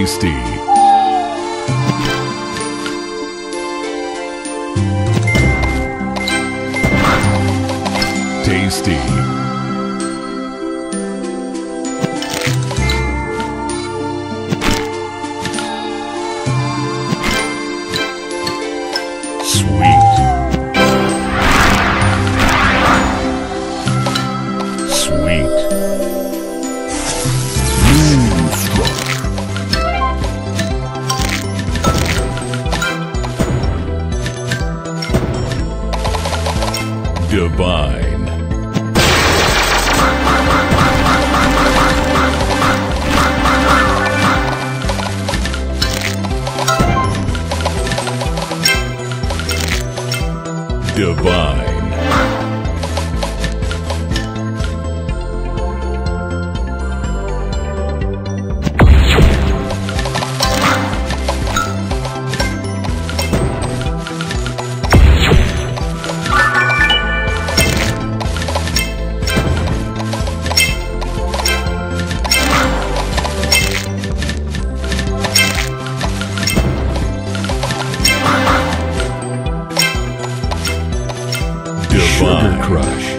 tasty. Sweet. Sweet. Divine. Divine. Sugar Crush.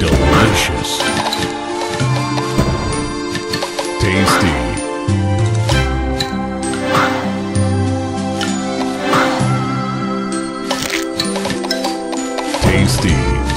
Delicious. Tasty. Tasty.